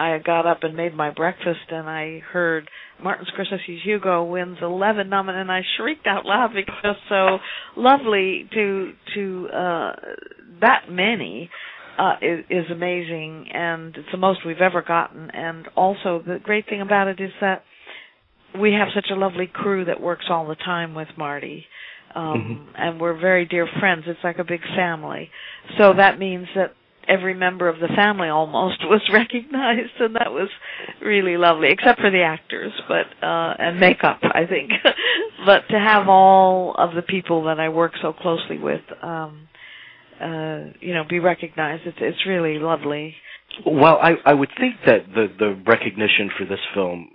I got up and made my breakfast, and I heard Martin Scorsese's Hugo wins 11 nominations, and I shrieked out loud because it was so lovely to to uh that many uh, is, is amazing, and it's the most we've ever gotten. And also, the great thing about it is that we have such a lovely crew that works all the time with Marty. Um, Mm-hmm. and we're very dear friends. It's like a big family. So that means that every member of the family almost was recognized and that was really lovely except for the actors but uh and makeup I think but to have all of the people that I work so closely with um uh you know be recognized it's it's really lovely Well, I, I would think that the, the recognition for this film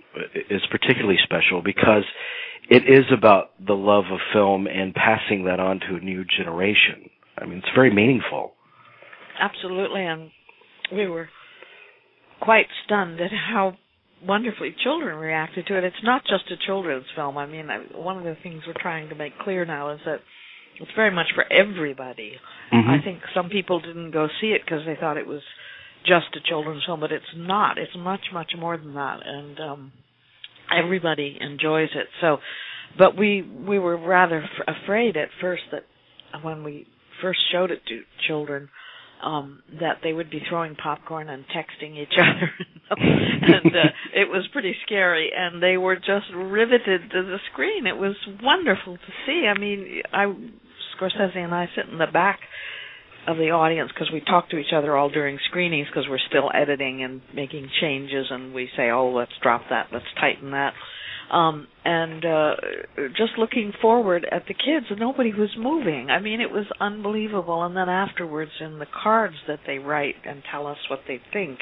is particularly special because it is about the love of film and passing that on to a new generation. I mean, it's very meaningful. Absolutely and we were quite stunned at how wonderfully children reacted to it it's not just a children's film i mean I, one of the things we're trying to make clear now is that it's very much for everybody Mhm. I think some people didn't go see it because they thought it was just a children's film, but it's not. It's much, much more than that, and um, everybody enjoys it. So, but we we were rather f- afraid at first that when we first showed it to children, um, that they would be throwing popcorn and texting each other, and uh, it was pretty scary. And they were just riveted to the screen. It was wonderful to see. I mean, I Scorsese and I sit in the back of the audience because we talk to each other all during screenings because we're still editing and making changes and we say oh let's drop that let's tighten that um and uh just looking forward at the kids nobody was moving. I mean it was unbelievable. And then afterwards in the cards that they write and tell us what they think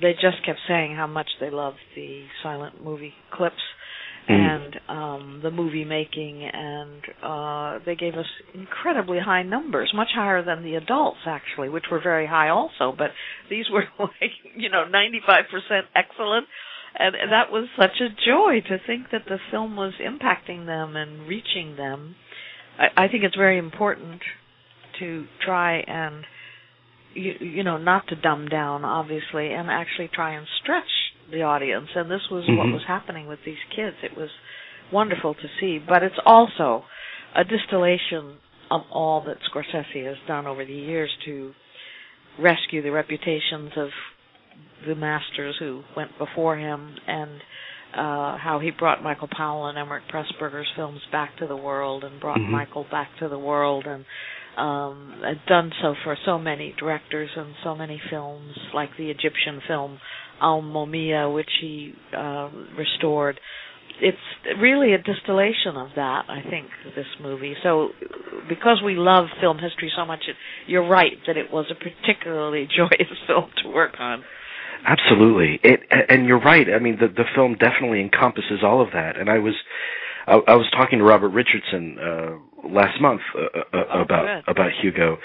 they just kept saying how much they love the silent movie clips Mm. and um the movie making. And uh they gave us incredibly high numbers much higher than the adults actually which were very high also. But these were like you know 95% excellent and that was such a joy to think that the film was impacting them and reaching them. I i think it's very important to try and you, you know not to dumb down obviously and actually try and stretch the audience. And this was what Mhm. was happening with these kids. It was wonderful to see. But it's also a distillation of all that Scorsese has done over the years to rescue the reputations of the masters who went before him and uh how he brought Michael Powell and Emeric Pressburger's films back to the world and brought Mhm. Michael back to the world and um had done so for so many directors and so many films like the Egyptian film Al Momia which he uh restored. It's really a distillation of that I think this movie. So because we love film history so much it, you're right that it was a particularly joyous film to work on Absolutely, it, and you're right. I mean, the the film definitely encompasses all of that. And I was, I, I was talking to Robert Richardson uh, last month uh, uh, Oh, about good. about Hugo,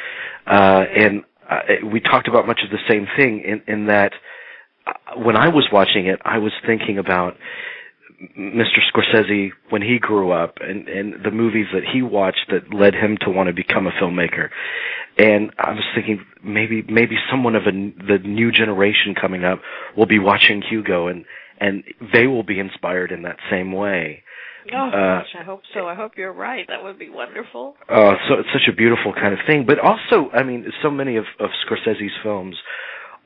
uh, and uh, we talked about much of the same thing. In in that, uh, when I was watching it, I was thinking about Mr. Scorsese when he grew up and and the movies that he watched that led him to want to become a filmmaker. And I was thinking maybe maybe someone of a, the new generation coming up will be watching Hugo and and they will be inspired in that same way. Oh Uh, gosh, I hope so. I hope you're right. That would be wonderful. Uh, so it's such a beautiful kind of thing. But also, I mean, so many of, of Scorsese's films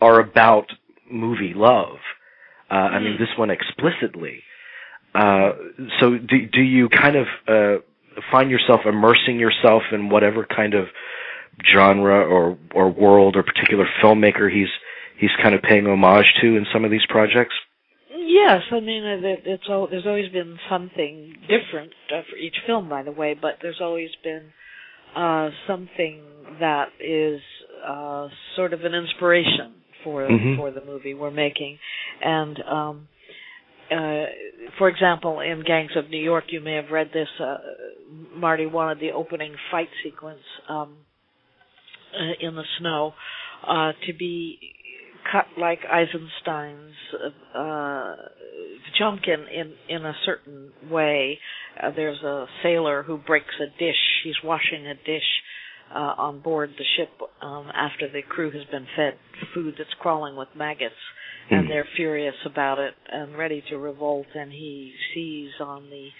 are about movie love. Uh, I mean, Mm. this one explicitly. Uh, so do, do you kind of, uh, find yourself immersing yourself in whatever kind of genre or, or world or particular filmmaker he's, he's kind of paying homage to in some of these projects? Yes, I mean uh, it's al- there's always been something different uh, for each film, by the way, but there's always been uh, something that is uh, sort of an inspiration for Mhm. for the movie we're making, and um, uh, for example, in Gangs of New York, you may have read this. Uh, Marty wanted the opening fight sequence um, uh, in the snow uh, to be cut like Eisenstein's uh, Potemkin in in a certain way. There's a sailor who breaks a dish. He's washing a dish uh, on board the ship um, after the crew has been fed food that's crawling with maggots, and Mm. they're furious about it and ready to revolt. And he sees on the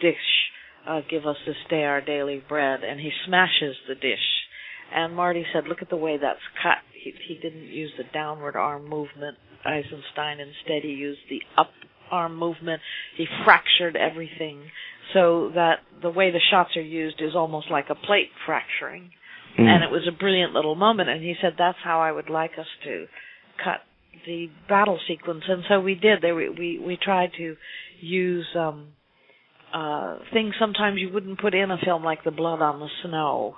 dish, uh, "Give us this day our daily bread," and he smashes the dish. And Marty said, "Look at the way that's cut. He, he didn't use the downward arm movement. Eisenstein instead he used the up arm movement. He fractured everything so that the way the shots are used is almost like a plate fracturing." Mm. and it was a brilliant little moment and he said that's how I would like us to cut the battle sequence and so we did. There we we, we tried to use um uh things sometimes you wouldn't put in a film like the blood on the snow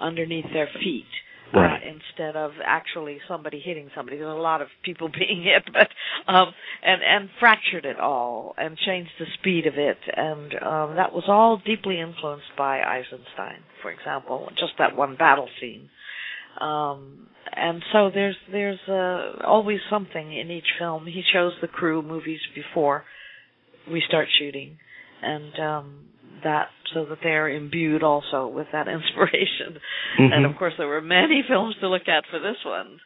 underneath their feet Right. uh, instead of actually somebody hitting somebody. There's a lot of people being hit but um and and fractured it all and changed the speed of it. And um that was all deeply influenced by Eisenstein for example just that one battle scene um and so there's there's uh, always something in each film. He shows the crew movies before we start shooting. And um that so that they're imbued also with that inspiration. And Mhm. of course there were many films to look at for this one.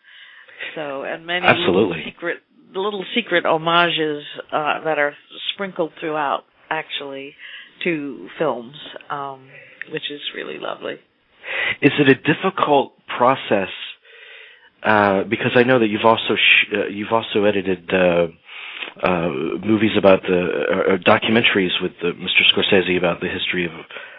So and many Absolutely. little secret little secret homages uh that are sprinkled throughout actually to films um which is really lovely Is it a difficult process? Uh, because I know that you've also sh- uh, you've also edited uh, uh, movies about the uh, documentaries with Mr. Scorsese about the history of,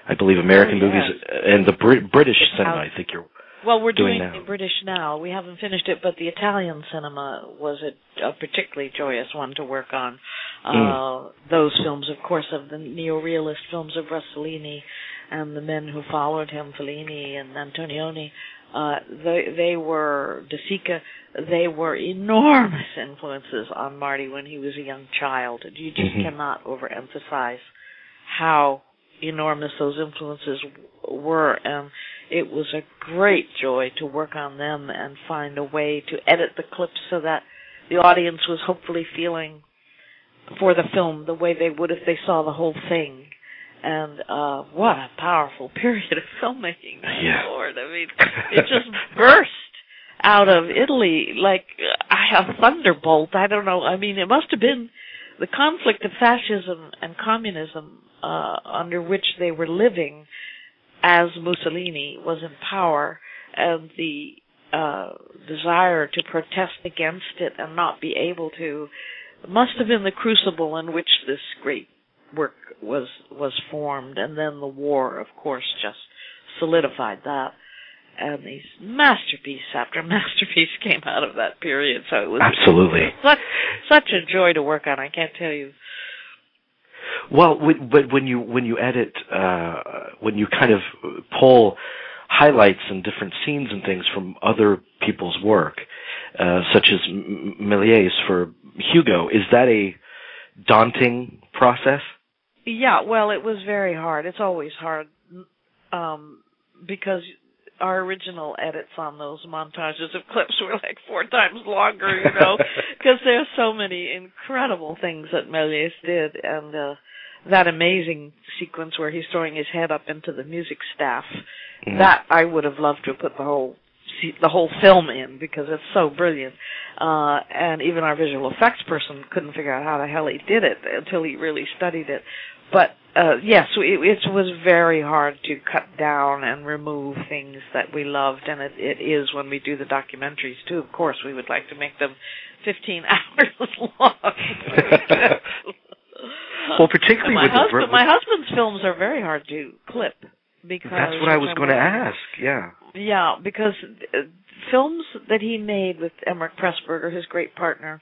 I believe, American Oh, movies and the Brit- British It's cinema. how- I think you're. Well, we're doing doing the British now. We haven't finished it, but the Italian cinema was a, a particularly joyous one to work on. Uh, Mm. those films, of course, of the neo-realist films of Rossellini and the men who followed him, Fellini and Antonioni. Uh, they they were De Sica. They were enormous influences on Marty when he was a young child. You just Mhm. cannot overemphasize how enormous those influences w- were, and it was a great joy to work on them and find a way to edit the clips so that the audience was hopefully feeling for the film the way they would if they saw the whole thing. And uh what a powerful period of filmmaking, my Yeah. lord. I mean, it just burst out of Italy like a thunderbolt. I don't know. I mean, it must have been the conflict of fascism and communism uh, under which they were living as Mussolini was in power, and the uh, desire to protest against it and not be able to must have been the crucible in which this great work was was formed, and then the war, of course, just solidified that. And these masterpiece after masterpiece came out of that period, so it was Absolutely. such such a joy to work on. I can't tell you. Well, but when you when you edit, uh, when you kind of pull highlights and different scenes and things from other people's work, uh, such as Méliès for Hugo, is that a daunting process? Yeah, well, it was very hard. It's always hard um, because our original edits on those montages of clips were like four times longer, you know, because there's so many incredible things that Méliès did, and uh, that amazing sequence where he's throwing his head up into the music staff. Mm. That I would have loved to have put the whole the whole film in because it's so brilliant. Uh, and even our visual effects person couldn't figure out how the hell he did it until he really studied it. But uh, yes, it, it was very hard to cut down and remove things that we loved, and it, it is when we do the documentaries too. Of course, we would like to make them 15 hours long. Well, particularly my with the husband, Brit- my husband's films are very hard to clip because That's what I was going to ask. Yeah. yeah, because uh, films that he made with Emeric Pressburger, his great partner,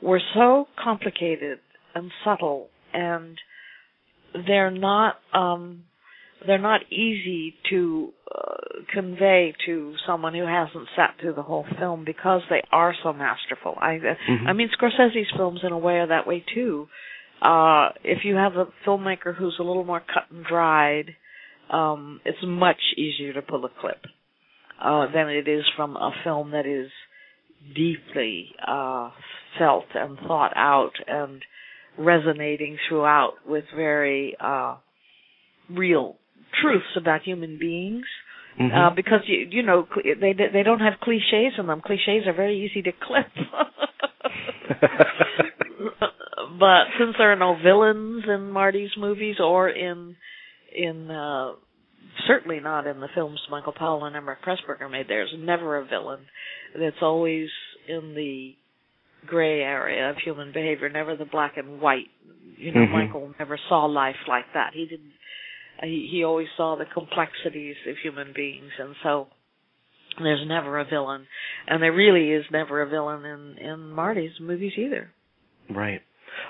were so complicated and subtle, and they're not um, they're not easy to uh, convey to someone who hasn't sat through the whole film because they are so masterful. I Mhm. I mean, Scorsese's films in a way are that way too. Uh, if you have a filmmaker who's a little more cut and dried, um, it's much easier to pull a clip uh, than it is from a film that is deeply uh, felt and thought out and resonating throughout with very uh, real truths about human beings. Mhm. Uh, because you you know they they don't have cliches in them. Cliches are very easy to clip. but since there are no villains in Marty's movies or in in uh certainly not in the films Michael Powell and Emeric Pressburger made, there's never a villain. It's always in the gray area of human behavior, never the black and white. You know, Mhm. Michael never saw life like that. He didn't. He, he always saw the complexities of human beings, and so there's never a villain, and there really is never a villain in in Marty's movies either. Right.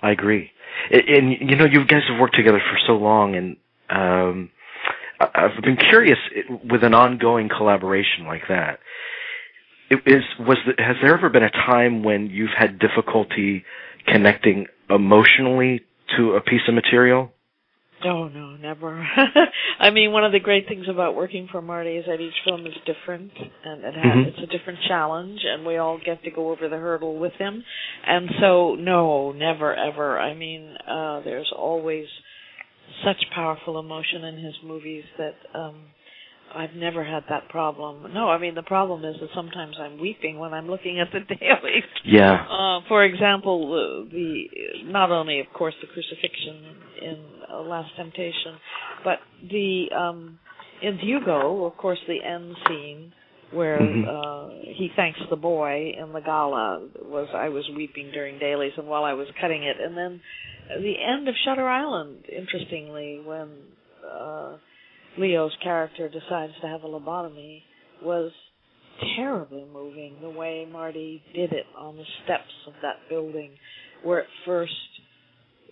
I agree. And, and you know, you guys have worked together for so long, and um, I've been curious with an ongoing collaboration like that. Is was the, has there ever been a time when you've had difficulty connecting emotionally to a piece of material? Oh no, never. I mean, one of the great things about working for Marty is that each film is different, and it has, Mhm. it's a different challenge, and we all get to go over the hurdle with him. And so, no, never, ever. I mean, uh, there's always such powerful emotion in his movies that um, I've never had that problem. No, I mean the problem is that sometimes I'm weeping when I'm looking at the dailies. Yeah. Uh, for example, uh, the not only, of course, the crucifixion in uh, Last Temptation, but the um, in Hugo, of course, the end scene where Mhm. uh, he thanks the boy in the gala was I was weeping during dailies, and while I was cutting it, and then the end of Shutter Island, interestingly, when uh, Leo's character decides to have a lobotomy, was terribly moving the way Marty did it on the steps of that building, where at first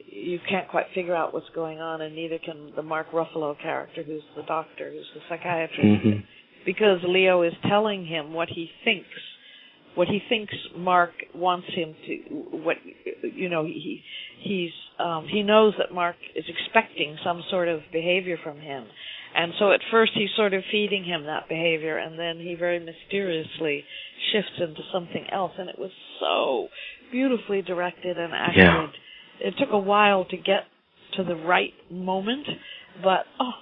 you can't quite figure out what's going on, and neither can the Mark Ruffalo character, who's the doctor, who's the psychiatrist, Mhm. because Leo is telling him what he thinks, what he thinks Mark wants him to, what you know he he's um, he knows that Mark is expecting some sort of behavior from him, and so at first he's sort of feeding him that behavior, and then he very mysteriously shifts into something else, and it was so beautifully directed and acted. Yeah. It took a while to get to the right moment, but oh,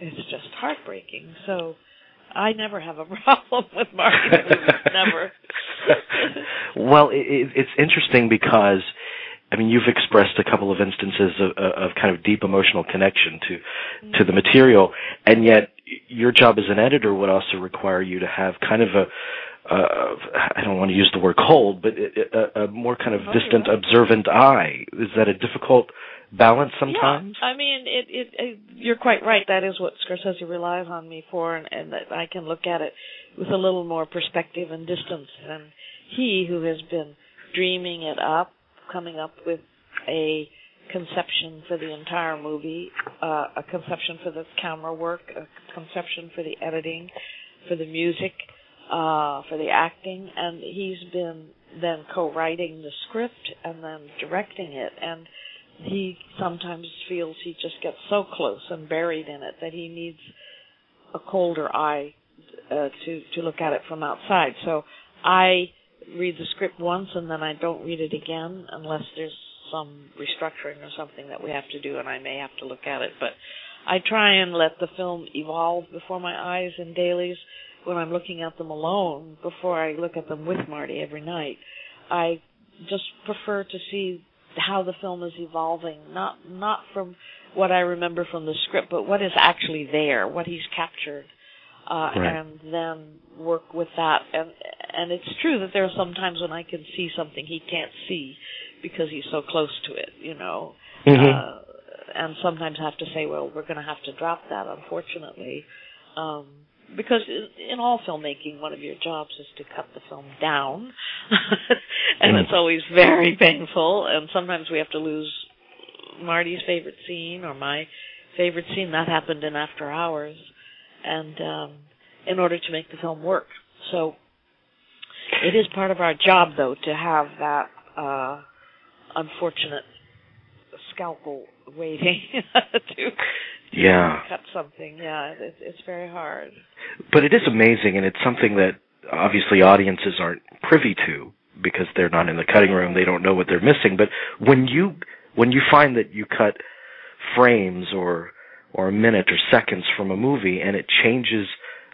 it's just heartbreaking. So I never have a problem with Marty. never. well, it, it, it's interesting because, I mean, you've expressed a couple of instances of, of kind of deep emotional connection to to the material, and yet your job as an editor would also require you to have kind of a uh, I don't want to use the word cold, but a, a more kind of Oh, distant, right. observant eye. Is that a difficult balance sometimes? Yeah, I mean, it, it, it. You're quite right. That is what Scorsese relies on me for, and, and that I can look at it with a little more perspective and distance than he, who has been dreaming it up, coming up with a conception for the entire movie, uh, a conception for the camera work, a conception for the editing, for the music, uh, for the acting, and he's been then co-writing the script and then directing it, and he sometimes feels he just gets so close and buried in it that he needs a colder eye uh, to to look at it from outside. So I read the script once and then I don't read it again unless there's some restructuring or something that we have to do and I may have to look at it. But I try and let the film evolve before my eyes in dailies when I'm looking at them alone before I look at them with Marty every night. I just prefer to see how the film is evolving, not not from what I remember from the script, but what is actually there, what he's captured, uh, Right. and then work with that. And and it's true that there are some times when I can see something he can't see because he's so close to it, you know. Mhm. Uh, and sometimes have to say, well, we're going to have to drop that, unfortunately. Um, because in, all filmmaking, one of your jobs is to cut the film down, and Mm. it's always very painful. And sometimes we have to lose Marty's favorite scene or my favorite scene. That happened in After Hours, and um, in order to make the film work. So it is part of our job, though, to have that uh, unfortunate scalpel waiting to Yeah. cut something. Yeah, it's, it's very hard. But it is amazing, and it's something that obviously audiences aren't privy to because they're not in the cutting room. They don't know what they're missing. But when you when you find that you cut frames or or a minute or seconds from a movie and it changes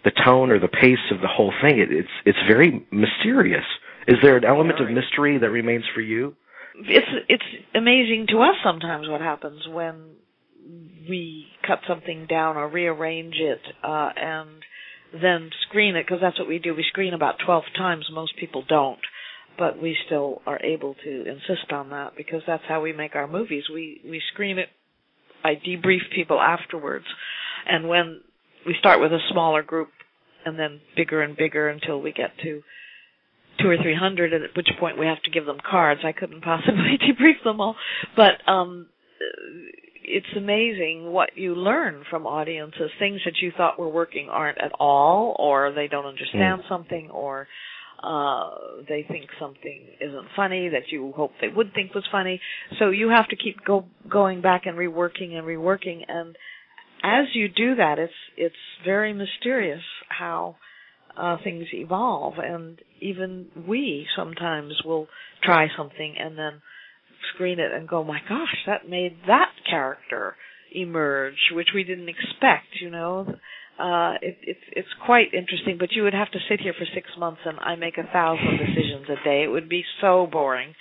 the tone or the pace of the whole thing, it, it's it's very mysterious. Is there an element of mystery that remains for you? it's it's amazing to us sometimes what happens when we cut something down or rearrange it uh, and then screen it because that's what we do. We screen about 12 times. Most people don't, but we still are able to insist on that because that's how we make our movies. We we screen it. I debrief people afterwards, and when we start with a smaller group and then bigger and bigger until we get to two or three hundred, at which point we have to give them cards. I couldn't possibly debrief them all, but um, it's amazing what you learn from audiences. Things that you thought were working aren't at all, or they don't understand mm. something, or uh, they think something isn't funny that you hope they would think was funny. So you have to keep go going back and reworking and reworking. And as you do that, it's it's very mysterious how uh, things evolve. And even we sometimes will try something and then screen it and go, my gosh, that made that character emerge, which we didn't expect, you know. Uh, it, it's it's quite interesting, but you would have to sit here for six months and I make a thousand decisions a day. It would be so boring.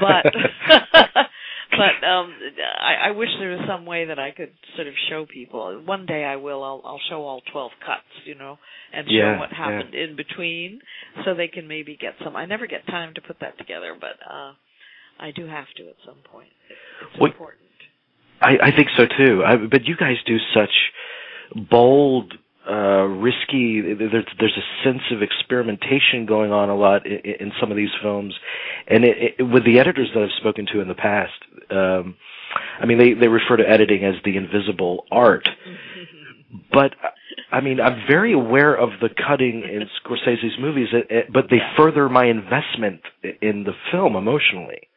But but um I, I wish there was some way that I could sort of show people. One day I will. I'll I'll show all twelve cuts, you know, and show yeah, what happened yeah. in between, so they can maybe get some. I never get time to put that together, but uh I do have to at some point. It's important. I, I think so too. I, but you guys do such bold, uh, risky. There's there's a sense of experimentation going on a lot in, in some of these films, and it, it, with the editors that I've spoken to in the past, um, I mean they they refer to editing as the invisible art. but I mean, I'm very aware of the cutting in Scorsese's movies, but they further my investment in the film emotionally.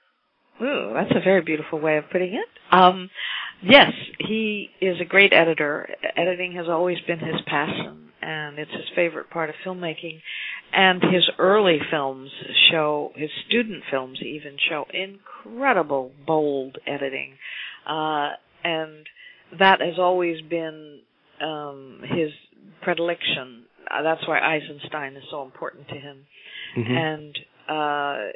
Ooh, that's a very beautiful way of putting it. Um, yes, he is a great editor. Editing has always been his passion, and it's his favorite part of filmmaking. And his early films show, his student films even show incredible, bold editing. Uh, and that has always been um, his predilection. Uh, that's why Eisenstein is so important to him. Mm-hmm. And uh,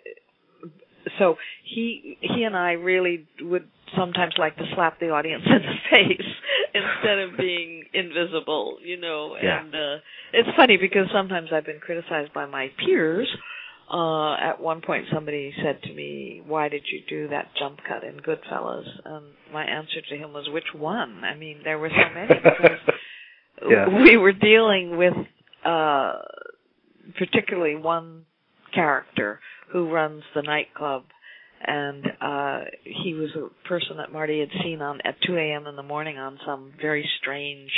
so he he and I really would sometimes like to slap the audience in the face instead of being invisible, you know. Yeah. And uh it's funny because sometimes I've been criticized by my peers. Uh at one point somebody said to me, "Why did you do that jump cut in Goodfellas?" And my answer to him was, "Which one?" I mean, there were so many because yeah. we were dealing with uh particularly one character who runs the nightclub. And uh he was a person that Marty had seen on at 2 a.m. in the morning on some very strange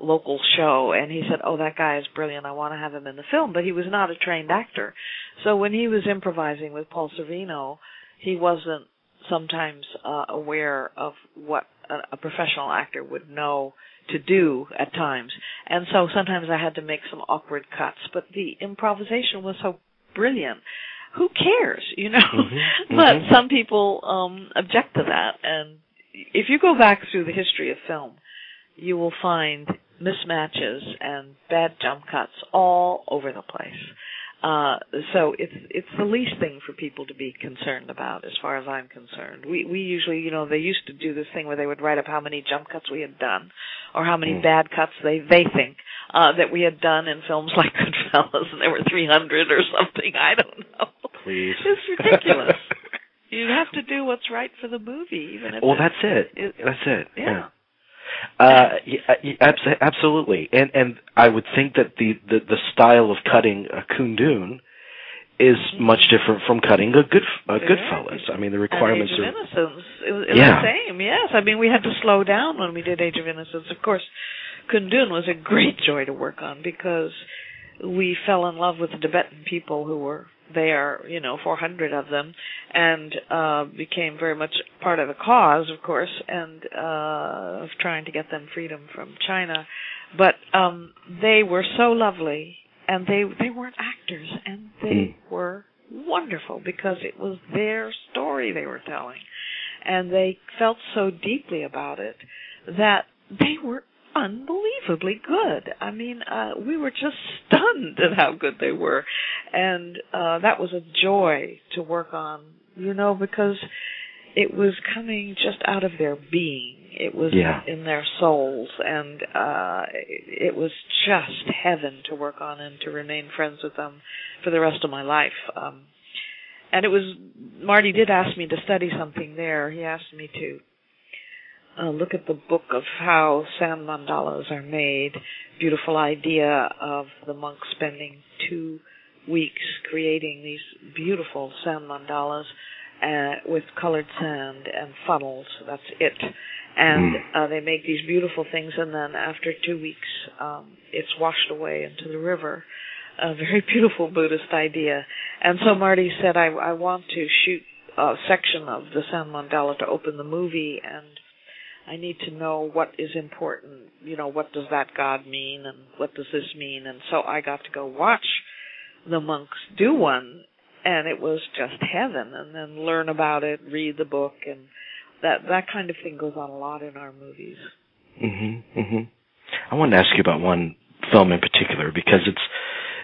local show. And he said oh that guy is brilliant. I want to have him in the film. But he was not a trained actor. So when he was improvising with Paul Sorvino he wasn't sometimes uh aware of what a, a professional actor would know to do at times. And so sometimes I had to make some awkward cuts. But the improvisation was so brilliant who cares, you know? Mm-hmm, but mm-hmm. some people um object to that and if you go back through the history of film, you will find mismatches and bad jump cuts all over the place. Uh, so it's it's the least thing for people to be concerned about, as far as I'm concerned. We we usually, you know, they used to do this thing where they would write up how many jump cuts we had done, or how many mm. bad cuts they they think uh, that we had done in films like Goodfellas, and there were 300 or something. I don't know. Please, it's ridiculous. you have to do what's right for the movie, even if. Well, that's it. it that's it. yeah. yeah. Uh, yeah, absolutely, and and I would think that the the, the style of cutting a Kundun is much different from cutting a good a Goodfellas. I mean, the requirements Age are of Innocence. It was, it yeah. was the same. Yes, I mean we had to slow down when we did Age of Innocence. Of course, Kundun was a great joy to work on because we fell in love with the Tibetan people who were there, you know, 400 of them, and uh, became very much part of the cause, of course, and uh, of trying to get them freedom from China. But um, they were so lovely, and they they weren't actors, and they Mm. were wonderful because it was their story they were telling, and they felt so deeply about it that they were unbelievably good. I mean, uh, we were just stunned at how good they were, and uh, that was a joy to work on you know, because it was coming just out of their being. It was Yeah. in their souls, and uh, it was just heaven to work on and to remain friends with them for the rest of my life. Um, and it was Marty did ask me to study something there. He asked me to uh, look at the book of how sand mandalas are made. Beautiful idea of the monks spending two weeks creating these beautiful sand mandalas uh, with colored sand and funnels. That's it. And uh, they make these beautiful things, and then after two weeks, um, it's washed away into the river. A very beautiful Buddhist idea. And so Marty said, I, I want to shoot a section of the Sand Mandala to open the movie, and I need to know what is important. You know, what does that God mean, and what does this mean? And so I got to go watch the monks do one, and it was just heaven. And then learn about it, read the book, and that that kind of thing goes on a lot in our movies. Mhm. Mhm. I wanted to ask you about one film in particular because it's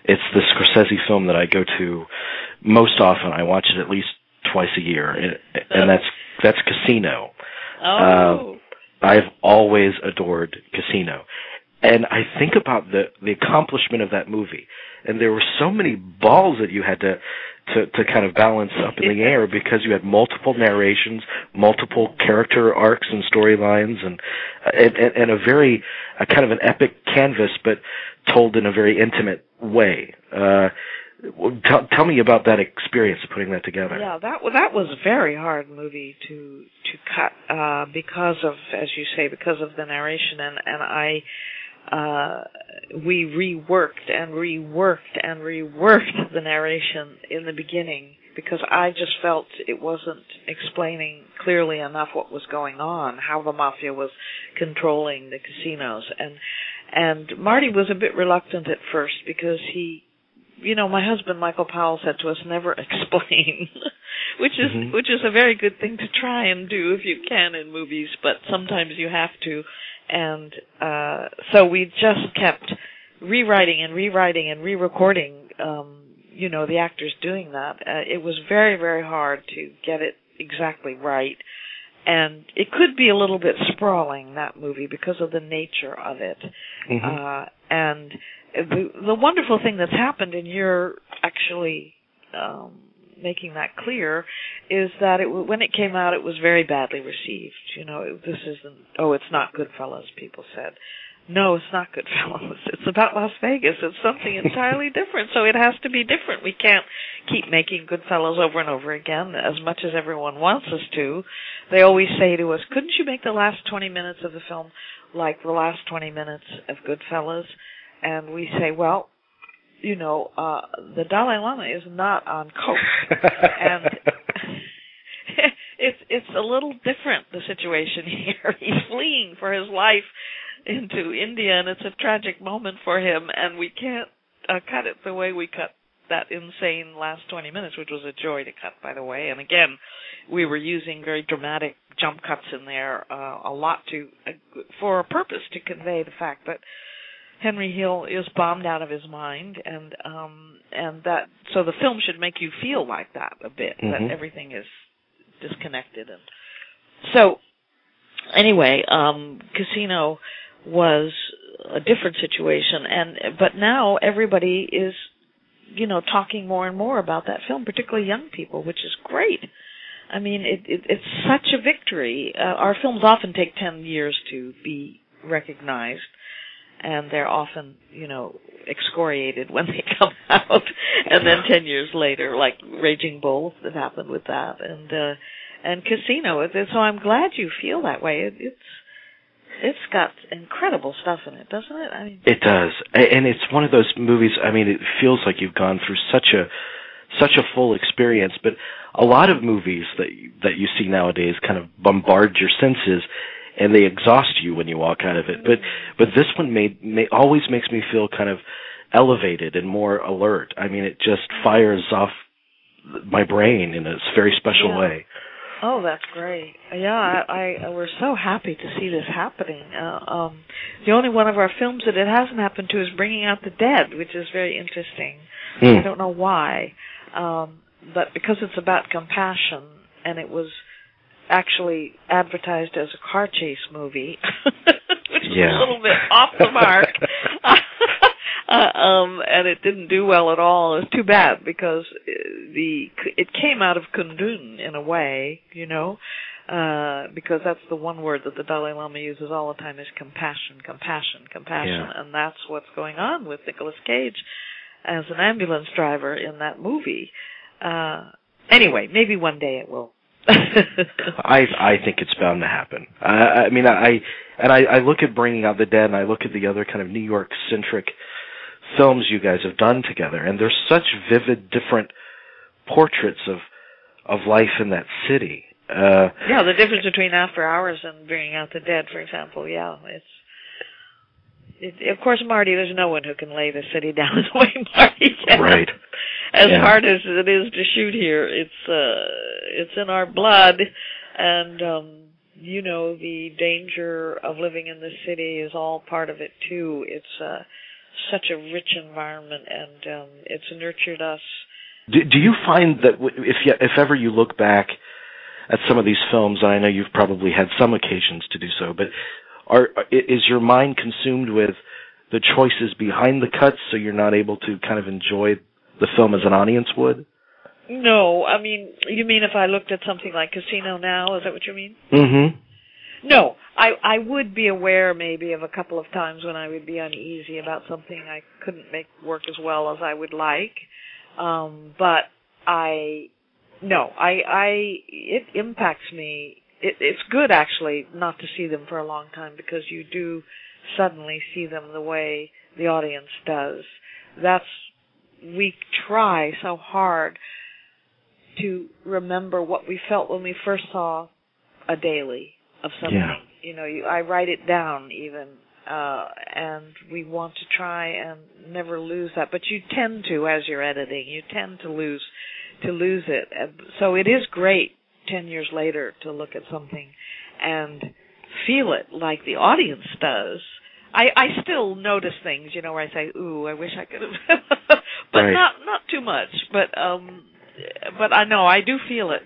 it's the Scorsese film that I go to most often. I watch it at least twice a year, and, and that's that's Casino. Oh, I've always adored Casino. And I think about the the accomplishment of that movie. And there were so many balls that you had to to to kind of balance up in the air because you had multiple narrations, multiple character arcs and storylines and and and, and a very a kind of an epic canvas but told in a very intimate way. Uh tell, tell me about that experience of putting that together. Yeah, that that was a very hard movie to to cut uh, because of, as you say, because of the narration, and and I, uh, we reworked and reworked and reworked the narration in the beginning because I just felt it wasn't explaining clearly enough what was going on, how the mafia was controlling the casinos, and and Marty was a bit reluctant at first because he you know, my husband Michael Powell said to us, "Never explain," which is Mhm. which is a very good thing to try and do if you can in movies, but sometimes you have to. And uh so we just kept rewriting and rewriting and re-recording. Um, you know, the actors doing that. Uh, it was very very hard to get it exactly right. And it could be a little bit sprawling that movie because of the nature of it. Mhm. Uh, and the, the wonderful thing that's happened, and you're actually um, making that clear, is that it, when it came out, it was very badly received. You know, this isn't. Oh, it's not Goodfellas. People said. No, it's not Goodfellas. It's about Las Vegas. It's something entirely different. So it has to be different. We can't keep making Goodfellas over and over again as much as everyone wants us to. They always say to us, "Couldn't you make the last 20 minutes of the film like the last 20 minutes of Goodfellas?" And we say, well, you know, uh, the Dalai Lama is not on coke, and it's it's a little different the situation here. He's fleeing for his life into India, and it's a tragic moment for him, and we can't uh, cut it the way we cut that insane last 20 minutes, which was a joy to cut, by the way. And again, we were using very dramatic jump cuts in there, uh, a lot to uh, for a purpose to convey the fact that Henry Hill is bombed out of his mind, and um, and that so the film should make you feel like that a bit, Mhm. that everything is disconnected, and so anyway, um, Casino was a different situation, and but now everybody is, you know, talking more and more about that film, particularly young people, which is great. I mean, it, it it's such a victory. Uh, our films often take ten years to be recognized and they're often, you know, excoriated when they come out. and then 10 years later, like Raging Bull, that happened with that, and, uh, and Casino. So I'm glad you feel that way. It, it's, it's got incredible stuff in it, doesn't it? I mean, It does, and it's one of those movies. I mean, it feels like you've gone through such a such a full experience. But a lot of movies that that you see nowadays kind of bombard your senses, and they exhaust you when you walk out of it. But but this one made, may, always makes me feel kind of elevated and more alert. I mean, it just fires off my brain in a very special Yeah. way. Oh, that's great. Yeah, I, I we're so happy to see this happening. Uh, um, the only one of our films that it hasn't happened to is Bringing Out the Dead, which is very interesting. I Hmm. don't know why. Um, but because it's about compassion and it was actually advertised as a car chase movie, which is Yeah. a little bit off the mark. uh, um, and it didn't do well at all. It was too bad because uh, the it came out of Kundun in a way, you know, uh, because that's the one word that the Dalai Lama uses all the time is compassion, compassion, compassion, Yeah. and that's what's going on with Nicolas Cage as an ambulance driver in that movie. Uh, anyway, maybe one day it will. I I think it's bound to happen. I, I mean, I and I, I look at Bringing Out the Dead, and I look at the other kind of New York centric films you guys have done together, and there's such vivid, different portraits of of life in that city. Uh, Yeah, the difference between After Hours and Bringing Out the Dead, for example. Yeah, it's. It, of course, Marty. There's no one who can lay the city down the way Marty can. right. As Yeah. hard as it is to shoot here, it's uh, it's in our blood, and um, you know the danger of living in the city is all part of it too. It's uh, such a rich environment, and um, it's nurtured us. Do, do you find that if you, if ever you look back at some of these films, I know you've probably had some occasions to do so, but are is your mind consumed with the choices behind the cuts, so you're not able to kind of enjoy the film as an audience would? No, I mean, you mean if I looked at something like Casino Now? Is that what you mean? Mm-hmm. No, I I would be aware maybe of a couple of times when I would be uneasy about something I couldn't make work as well as I would like. Um, but I no, I I it impacts me. It, it's good actually not to see them for a long time because you do suddenly see them the way the audience does. That's we try so hard to remember what we felt when we first saw a daily of something. Yeah. You know, you, I write it down even, uh, and we want to try and never lose that. But you tend to, as you're editing, you tend to lose to lose it. So it is great ten years later to look at something and feel it like the audience does. I I still notice things, you know, where I say, "Ooh, I wish I could have," but Right. not not too much. But um, but I know I do feel it